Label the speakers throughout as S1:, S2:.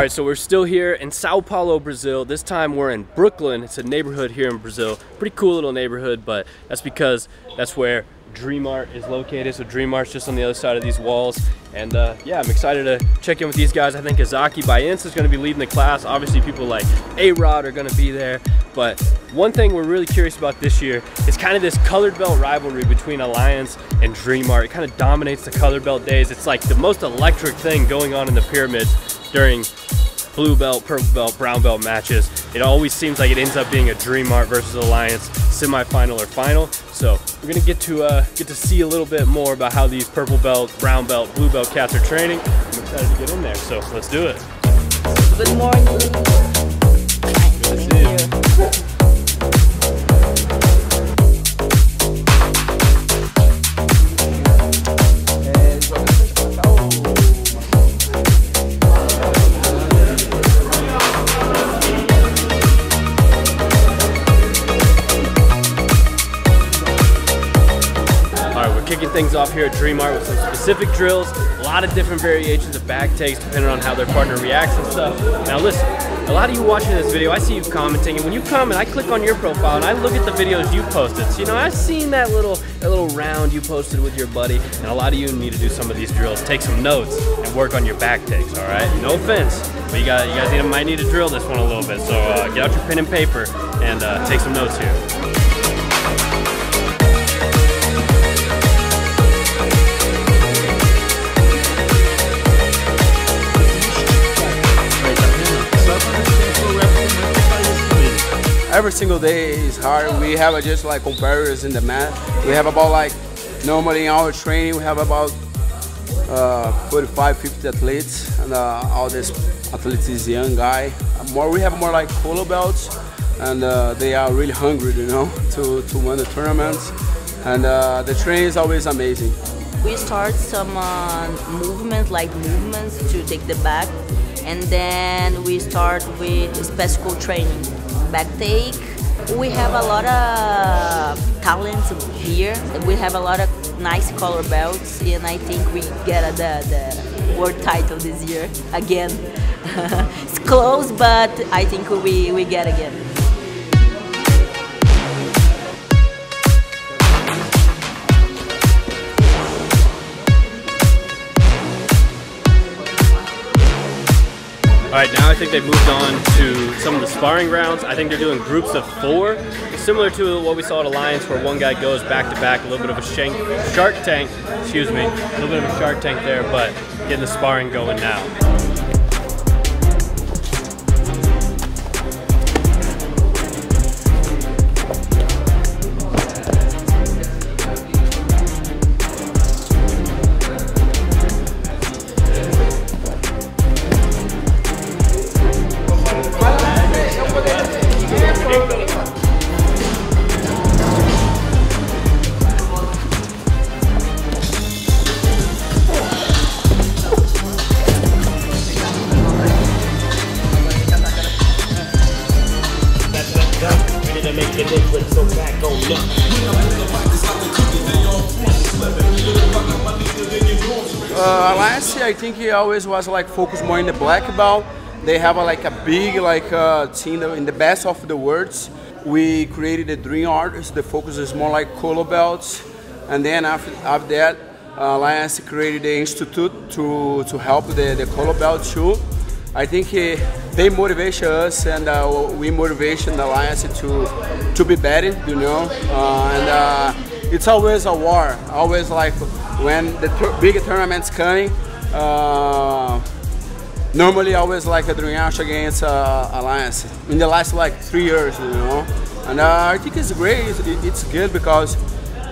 S1: All right, so we're still here in Sao Paulo, Brazil. This time we're in Brooklin. It's a neighborhood here in Brazil. Pretty cool little neighborhood, but that's because that's where Dream Art is located. So Dream Art's just on the other side of these walls. And uh, yeah, I'm excited to check in with these guys. I think Isaque Bahiense is going to be leading the class. Obviously, people like A-Rod are going to be there. But one thing we're really curious about this year is kind of this colored belt rivalry between Alliance and Dream Art. It kind of dominates the colored belt days. It's like the most electric thing going on in the pyramids during blue belt, purple belt, brown belt matches. It always seems like it ends up being a Dream Art versus Alliance semifinal or final. So we're gonna get to uh, get to see a little bit more about how these purple belt, brown belt, blue belt cats are training. I'm excited to get in there, so let's do it.
S2: Good morning.
S1: Things off here at Dream Art with some specific drills, a lot of different variations of back takes depending on how their partner reacts and stuff. Now listen, a lot of you watching this video, I see you commenting, and when you comment, I click on your profile and I look at the videos you posted. So, you know, I've seen that little, that little round you posted with your buddy, and a lot of you need to do some of these drills. Take some notes and work on your back takes, all right? No offense, but you, got, you guys need, might need to drill this one a little bit. So uh, get out your pen and paper and uh, take some notes here.
S3: Every single day is hard. We have just like competitors in the mat. We have about like normally in our training we have about uh, 45, 50 athletes, and uh, all these athletes is young guy. More we have more like polo belts, and uh, they are really hungry, you know, to to win the tournaments. And uh, the training is always amazing.
S2: We start some uh, movements, like movements to take the back, and then we start with special training back take. We have a lot of talents here. We have a lot of nice color belts, and I think we get the, the world title this year again. it's close, but I think we, we get again.
S1: All right, now I think they've moved on to some of the sparring rounds. I think they're doing groups of four, similar to what we saw at Alliance, where one guy goes back to back, a little bit of a shank, shark tank, excuse me, a little bit of a shark tank there, but getting the sparring going now.
S3: Uh, Alliance, I think he always was like focused more in the black belt. They have a, like a big like uh, team in the best of the worlds. We created a dream artist. The focus is more like color belts, and then after after that, uh, Alliance created the institute to to help the the color belt too. I think he, they motivate us and uh, we motivate the Alliance to to be better, you know, uh, and uh, it's always a war. Always like when the big tournaments coming. Uh, normally, always like a dream against uh, Alliance in the last like three years, you know. And uh, I think it's great. It's, it's, good because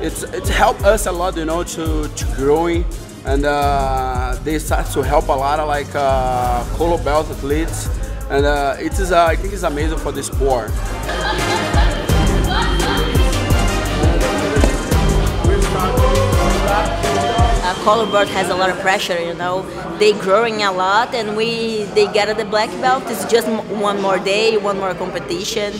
S3: it's it's helped us a lot, you know, to to growing. And uh, they start to help a lot of like uh, color belt athletes, and uh, it is I think it's amazing for the sport.
S2: Colorbelt has a lot of pressure, you know. They growing a lot, and we they get the black belt. It's just one more day, one more competition,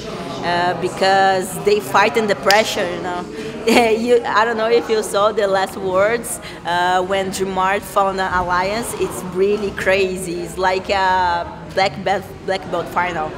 S2: uh, because they fight in the pressure, you know. you, I don't know if you saw the last Worlds uh, when Art found an alliance. It's really crazy. It's like a black belt, black belt final.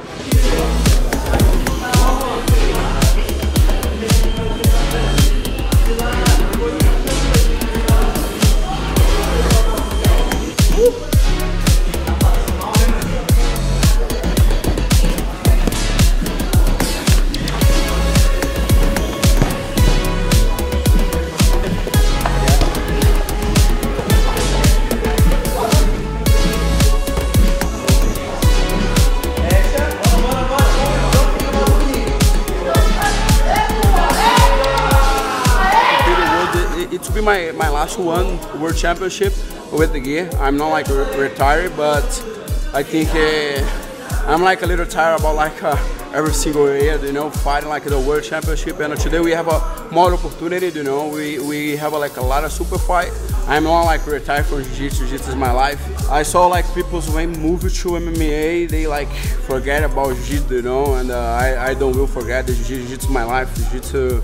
S3: Be my, my last one world championship with the gear. I'm not like re retired, but I think uh, I'm like a little tired about like uh, every single year, you know, fighting like the world championship. And today we have a more opportunity, you know. We we have a, like a lot of super fight. I'm not like retired from jiu-jitsu. Jiu-jitsu is my life. I saw like people when move to MMA, they like forget about jiu-jitsu, you know. And uh, I I don't will forget the jiu-jitsu is my life. Jiu-jitsu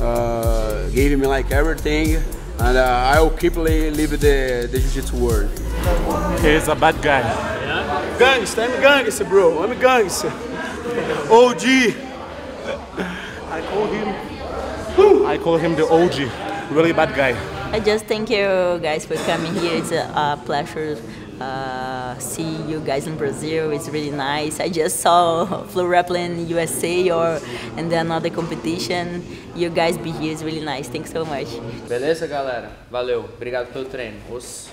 S3: uh, gave me like everything and uh, I will keep li live the, the jiu-jitsu world.
S4: He's a bad guy.
S3: Yeah? Gangster, I'm a gangster bro, I'm a gangster. OG!
S4: I call him, I call him the OG, really bad guy.
S2: I just thank you guys for coming here, it's a, a pleasure uh, Uh, see you guys in Brazil. It's really nice. I just saw FloGrappling USA or and then another competition. You guys be here is really nice. Thanks so much.
S5: Beleza, galera? Valeu. Obrigado pelo treino. Os...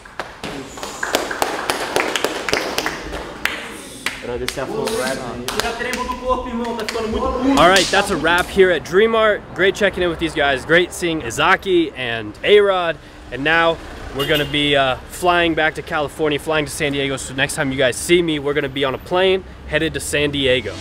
S1: All right, that's a wrap here at Dream Art. Great checking in with these guys. Great seeing Isaque and A-Rod. And now we're gonna be uh, flying back to California, flying to San Diego. So next time you guys see me, we're gonna be on a plane headed to San Diego.